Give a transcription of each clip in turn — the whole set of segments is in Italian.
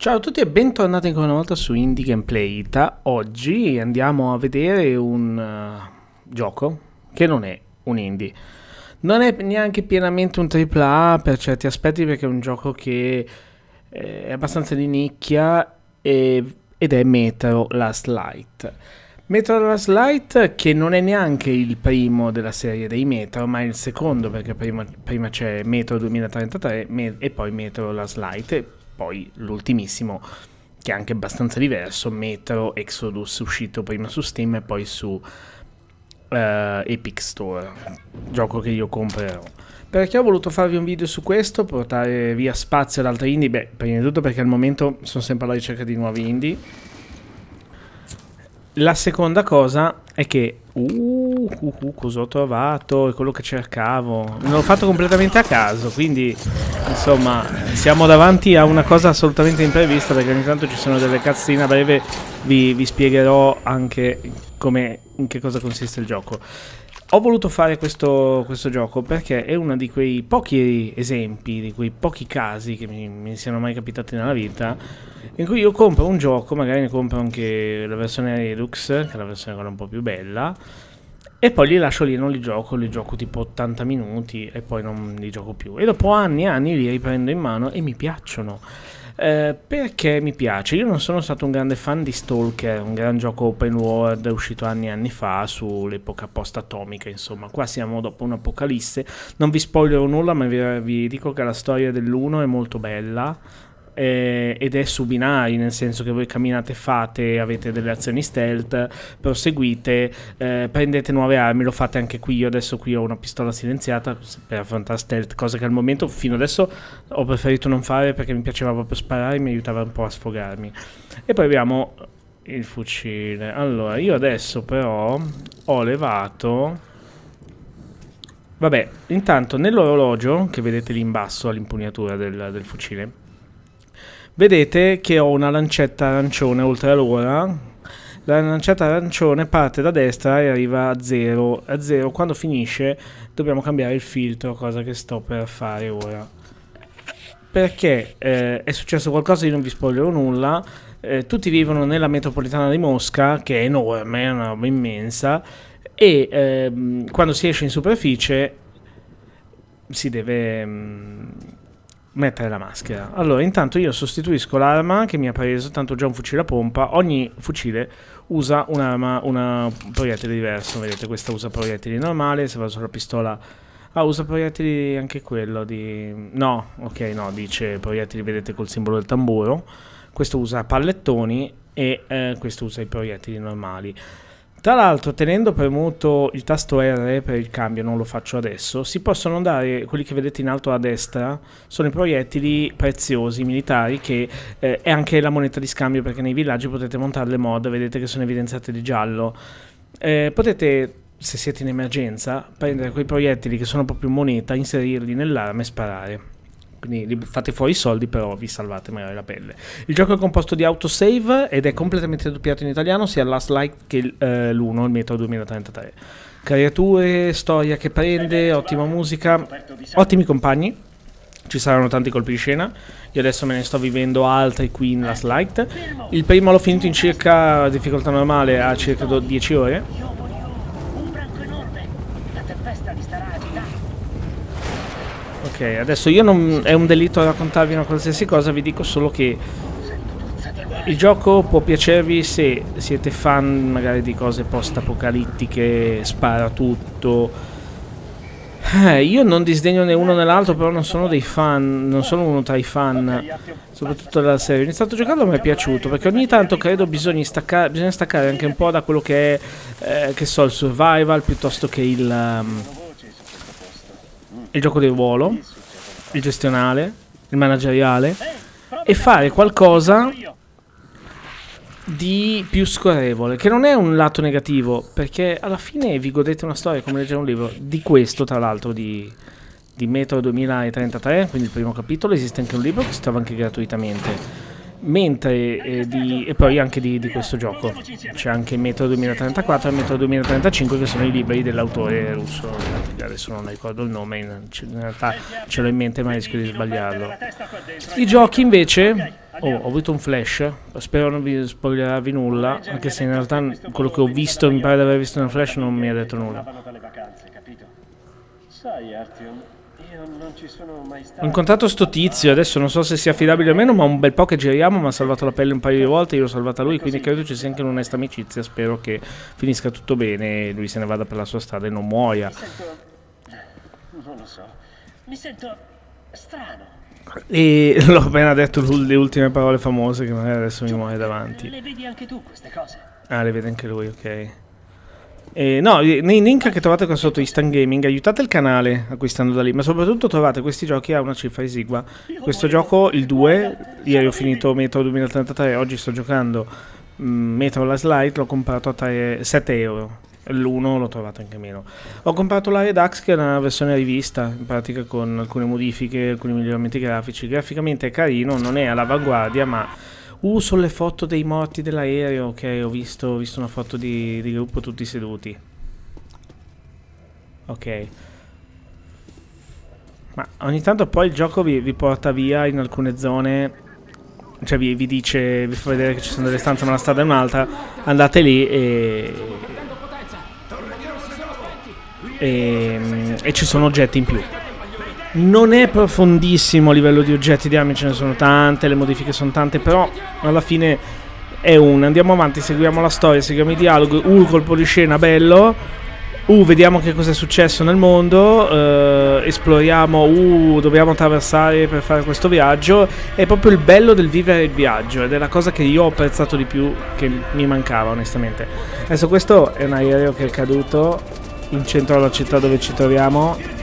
Ciao a tutti e bentornati ancora una volta su Indie Gameplay Ita. Oggi andiamo a vedere un uh, gioco che non è un indie. Non è neanche pienamente un AAA per certi aspetti perché è un gioco che eh, è abbastanza di nicchia e, ed è Metro Last Light. Metro Last Light che non è neanche il primo della serie dei Metro ma è il secondo perché prima, prima c'è Metro 2033 me, e poi Metro Last Light poi l'ultimissimo che è anche abbastanza diverso, Metro Exodus uscito prima su Steam e poi su uh, Epic Store, gioco che io comprerò. Perché ho voluto farvi un video su questo, portare via spazio ad altri indie? Beh, prima di tutto perché al momento sono sempre alla ricerca di nuovi indie. La seconda cosa è che... Uh, uh, uh, cosa ho trovato? È quello che cercavo. L'ho fatto completamente a caso, quindi insomma siamo davanti a una cosa assolutamente imprevista perché ogni tanto ci sono delle cazzine a breve vi, vi spiegherò anche come, in che cosa consiste il gioco. Ho voluto fare questo, questo, gioco perché è uno di quei pochi esempi, di quei pochi casi che mi, mi siano mai capitati nella vita, in cui io compro un gioco, magari ne compro anche la versione Redux, che è la versione quella un po' più bella, e poi li lascio lì, non li gioco, li gioco tipo 80 minuti e poi non li gioco più. E dopo anni e anni li riprendo in mano e mi piacciono. Eh, perché mi piace? Io non sono stato un grande fan di Stalker, un gran gioco open world uscito anni e anni fa sull'epoca post-atomica, insomma. Qua siamo dopo un'apocalisse. Non vi spoilerò nulla, ma vi, vi dico che la storia dell'1 è molto bella eh, ed è su binari, nel senso che voi camminate, fate, avete delle azioni stealth, proseguite, eh, prendete nuove armi, lo fate anche qui, io adesso qui ho una pistola silenziata per affrontare stealth, cosa che al momento fino adesso ho preferito non fare perché mi piaceva proprio sparare mi aiutava un po' a sfogarmi. E poi abbiamo il fucile. Allora, io adesso però ho levato... Vabbè, intanto nell'orologio, che vedete lì in basso all'impugnatura del, del fucile, vedete che ho una lancetta arancione oltre all'ora. La lancetta arancione parte da destra e arriva a 0. A 0 quando finisce dobbiamo cambiare il filtro, cosa che sto per fare ora. Perché eh, è successo qualcosa, io non vi spoilerò nulla. Eh, tutti vivono nella metropolitana di Mosca, che è enorme, è una roba immensa, e ehm, quando si esce in superficie si deve... Mh, mm, mettere la maschera. Allora, intanto io sostituisco l'arma che mi ha preso, tanto già un fucile a pompa. Ogni fucile usa un'arma, un proiettile diverso. Vedete, questa usa proiettili normali, se vado sulla pistola... Ah, usa proiettili anche quello di... No, ok, no, dice proiettili, vedete, col simbolo del tamburo. Questo usa pallettoni e eh, questo usa i proiettili normali. Tra l'altro, tenendo premuto il tasto R per il cambio, non lo faccio adesso, si possono dare, quelli che vedete in alto a destra, sono i proiettili preziosi militari che eh, è anche la moneta di scambio perché nei villaggi potete montare le mod, vedete che sono evidenziate di giallo. Eh, potete, se siete in emergenza, prendere quei proiettili che sono proprio moneta, inserirli nell'arma e sparare quindi fate fuori i soldi però vi salvate magari la pelle. Il gioco è composto di autosave ed è completamente doppiato in italiano sia Last Light che eh, l'1 il Metro 2033 creature, storia che prende ottima musica ottimi compagni. Ci saranno tanti colpi di scena. Io adesso me ne sto vivendo altri qui in Last Light. Il primo l'ho finito in circa difficoltà normale a circa 10 ore Ok, adesso io non... è un delitto raccontarvi una qualsiasi cosa, vi dico solo che il gioco può piacervi se siete fan magari di cose post-apocalittiche, spara tutto. Eh, io non disdegno né uno né l'altro, però non sono dei fan, non sono uno tra i fan, soprattutto della serie. Ho iniziato a giocarlo e mi è piaciuto, perché ogni tanto credo bisogna staccare, bisogna staccare anche un po' da quello che è, eh, che so, il survival, piuttosto che il... Um, il gioco di ruolo, il gestionale, il manageriale e fare qualcosa di più scorrevole, che non è un lato negativo, perché alla fine vi godete una storia come leggere un libro, di questo tra l'altro di, di Metro 2033, quindi il primo capitolo, esiste anche un libro che si trova anche gratuitamente. Mentre eh, di, e poi anche di, di, questo gioco. C'è anche Metro 2034 e Metro 2035 che sono i libri dell'autore russo. Adesso non ricordo il nome in, in, realtà ce l'ho in mente ma rischio di sbagliarlo. I giochi invece oh, ho avuto un flash. Spero non vi spoilerarvi nulla anche se in realtà quello che ho visto mi pare di aver visto nel flash non mi ha detto nulla. Sai Artyom ho incontrato sto tizio, adesso non so se sia affidabile o meno, ma un bel po' che giriamo, mi ha salvato la pelle un paio di volte, io l'ho salvata lui, quindi credo ci sia anche un'onesta amicizia, spero che finisca tutto bene e lui se ne vada per la sua strada e non muoia. Mi sento... non lo so, mi sento strano. E l'ho appena detto le ultime parole famose che magari adesso mi muore davanti. Le vedi anche tu queste cose? Ah, le vede anche lui, ok. Eh, no, nei link che trovate qua sotto Instant Gaming aiutate il canale acquistando da lì, ma soprattutto trovate questi giochi a una cifra esigua. Questo gioco, il 2, ieri ho finito Metro 2033, oggi sto giocando mm, Metro Last Light, l'ho comprato a 3, 7 euro. L'1 l'ho trovato anche meno. Ho comprato la Redux che è una versione rivista, in pratica con alcune modifiche, alcuni miglioramenti grafici. Graficamente è carino, non è all'avanguardia, ma Uh, sono le foto dei morti dell'aereo. Ok, ho visto, ho visto, una foto di, di gruppo tutti seduti. Ok. Ma ogni tanto poi il gioco vi, vi porta via in alcune zone. Cioè vi, vi, dice, vi fa vedere che ci sono delle stanze ma la strada è un'altra. Andate lì e... E, e ci sono oggetti in più non è profondissimo a livello di oggetti di armi, ce ne sono tante, le modifiche sono tante, però alla fine è un andiamo avanti, seguiamo la storia, seguiamo i dialoghi, uh, colpo di scena bello, uh, vediamo che cosa è successo nel mondo, uh, esploriamo, uh, dobbiamo attraversare per fare questo viaggio, è proprio il bello del vivere il viaggio ed è la cosa che io ho apprezzato di più, che mi mancava onestamente. Adesso questo è un aereo che è caduto in centro alla città dove ci troviamo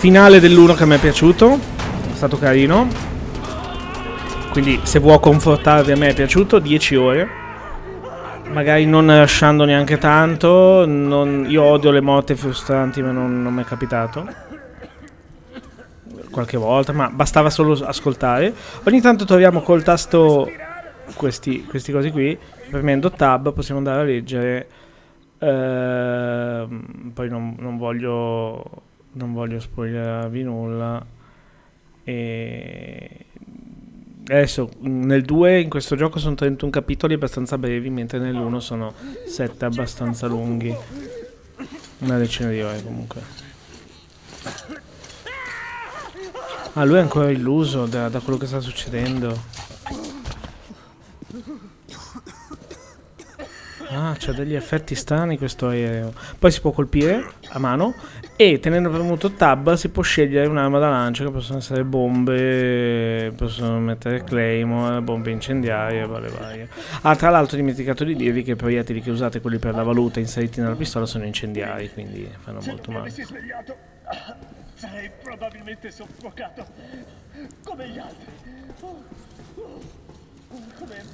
Finale dell'1 che mi è piaciuto, è stato carino. Quindi se vuoi confortarvi a me è piaciuto, 10 ore. Magari non lasciando neanche tanto, non, io odio le morte frustranti ma non, non mi è capitato. Qualche volta, ma bastava solo ascoltare. Ogni tanto troviamo col tasto questi, questi cosi qui, premendo tab possiamo andare a leggere. Ehm, poi non, non voglio non voglio spoilerarvi nulla. E adesso nel 2 in questo gioco sono 31 capitoli abbastanza brevi mentre nell'1 sono 7 abbastanza lunghi. Una decina di ore comunque. Ah lui è ancora illuso da, da quello che sta succedendo Ah, c'ha degli effetti strani questo aereo. Poi si può colpire a mano e tenendo premuto tab si può scegliere un'arma da lancio che possono essere bombe, possono mettere claymore, bombe incendiarie, varie varie. Ah, tra l'altro ho dimenticato di dirvi che i proiettili che usate, quelli per la valuta inseriti nella pistola, sono incendiari, quindi fanno molto male. Si svegliato, sarei probabilmente soffocato come gli altri. Come,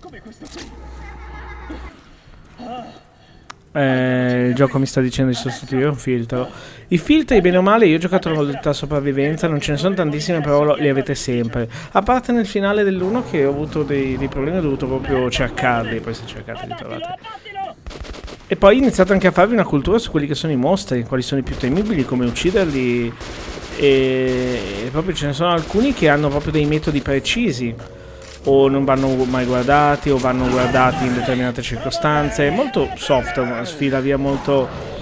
come questo qui. Eh, il gioco mi sta dicendo di sostituire un filtro. I filtri, bene o male, io ho giocato la modalità sopravvivenza, non ce ne sono tantissime, però li avete sempre. A parte nel finale dell'1 che ho avuto dei, dei, problemi, ho dovuto proprio cercarli, poi se cercate li trovate. E poi iniziate anche a farvi una cultura su quelli che sono i mostri, quali sono i più temibili, come ucciderli. E proprio ce ne sono alcuni che hanno proprio dei metodi precisi o non vanno mai guardati o vanno guardati in determinate circostanze. È molto soft, una sfida via molto...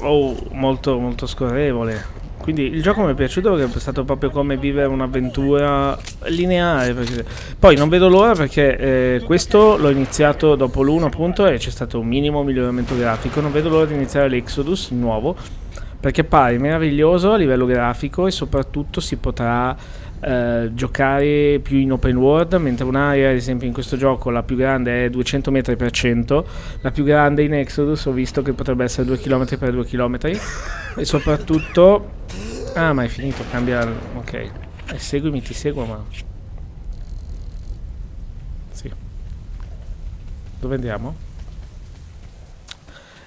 Oh, molto, molto scorrevole. Quindi il gioco mi è piaciuto perché è stato proprio come vivere un'avventura lineare. Perché... Poi non vedo l'ora perché eh, questo l'ho iniziato dopo l'1 appunto e c'è stato un minimo miglioramento grafico. Non vedo l'ora di iniziare l'Exodus, nuovo perché pare meraviglioso a livello grafico e soprattutto si potrà eh, giocare più in open world, mentre un'area, ad esempio in questo gioco, la più grande è 200 metri per 100, la più grande in Exodus ho visto che potrebbe essere 2 km per 2 km e soprattutto... Ah, ma è finito, cambia... ok. Eh, seguimi, ti seguo, ma... Sì. Dove andiamo?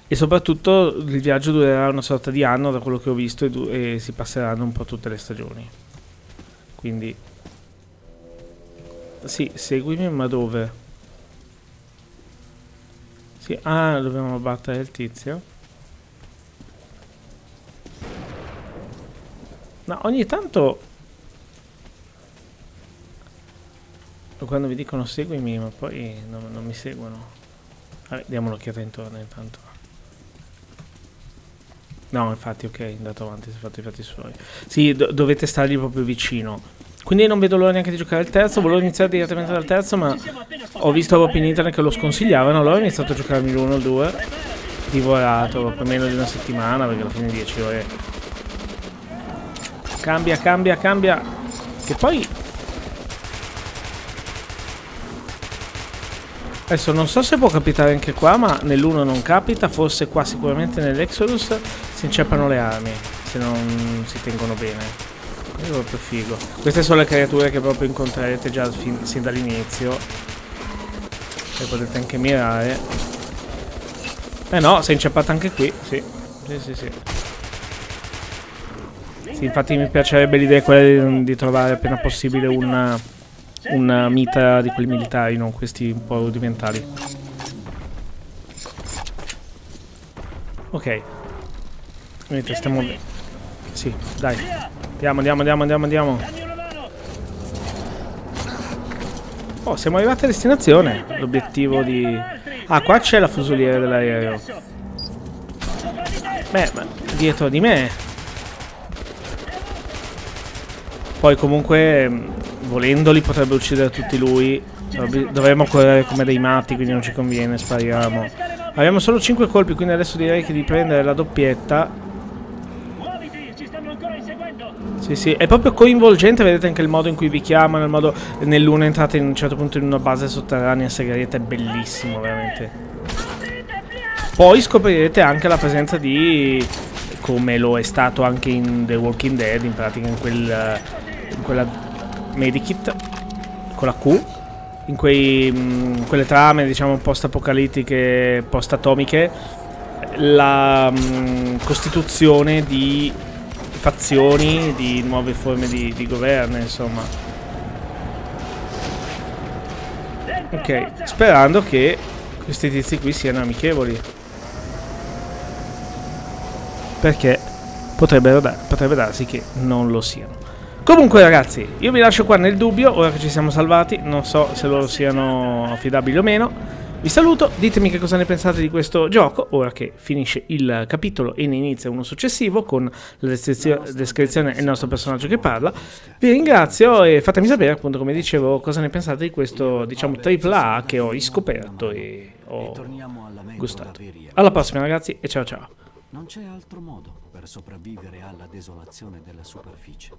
E soprattutto il viaggio durerà una sorta di anno, da quello che ho visto, e, du- e si passeranno un po' tutte le stagioni. Quindi... Sì, seguimi, ma dove? Sì, ah, dobbiamo battere il tizio. No, ogni tanto... Quando vi dicono seguimi, ma poi non, non mi seguono. Vabbè, diamo un'occhiata intorno intanto. No, infatti, ok, è andato avanti, si è fatto i fatti suoi. Sì, do- dovete stargli proprio vicino. Quindi non vedo l'ora neanche di giocare il terzo, volevo iniziare direttamente dal terzo, ma ho visto proprio in internet che lo sconsigliavano, allora ho iniziato a giocarmi l'1 il 2. Divorato per meno di una settimana, perché alla fine 10 ore. Cambia, cambia, cambia. Che poi... Adesso non so se può capitare anche qua, ma nell'1 non capita, forse qua sicuramente nell'Exodus si inceppano le armi, se non si tengono bene. È proprio figo. Queste sono le creature che proprio incontrerete già fin, sin dall'inizio. E potete anche mirare. Eh no, si è inceppata anche qui, sì. Sì, sì, sì. Sì, infatti mi piacerebbe l'idea quella di, di trovare appena possibile una, una mitra di quelli militari, non questi un po' rudimentali. Ok. Vedete, stiamo... Sì, dai. Andiamo, andiamo, andiamo, andiamo, andiamo. Oh, siamo arrivati a destinazione. L'obiettivo di... Ah, qua c'è la fusoliera dell'aereo. Beh, ma dietro di me. Poi comunque, mh, volendoli, potrebbe uccidere tutti lui. Dovremmo correre come dei matti, quindi non ci conviene, spariamo. Abbiamo solo 5 colpi, quindi adesso direi che di prendere la doppietta. Muoviti, ci stanno ancora inseguendo. Sì, sì, è proprio coinvolgente, vedete anche il modo in cui vi chiamano, il modo nell'uno entrate in un certo punto in una base sotterranea segreta, è bellissimo, veramente. Poi scoprirete anche la presenza di, come lo è stato anche in The Walking Dead, in pratica in, quel, in quella medikit, con la Q, in quei, mh, quelle trame, diciamo, post-apocalittiche, post-atomiche, la mh, costituzione di fazioni, di nuove forme di, di governo, insomma. Ok, sperando che questi tizi qui siano amichevoli. Perché potrebbero da- potrebbe darsi che non lo siano. Comunque ragazzi, io vi lascio qua nel dubbio, ora che ci siamo salvati, non so se loro siano affidabili o meno. Vi saluto, ditemi che cosa ne pensate di questo gioco, ora che finisce il capitolo e ne inizia uno successivo con la descrizio- descrizione e il nostro personaggio che parla. Vi ringrazio e fatemi sapere appunto come dicevo cosa ne pensate di questo diciamo AAA che ho riscoperto e ho gustato. Alla prossima ragazzi e ciao ciao. Non c'è altro modo per sopravvivere alla desolazione della superficie.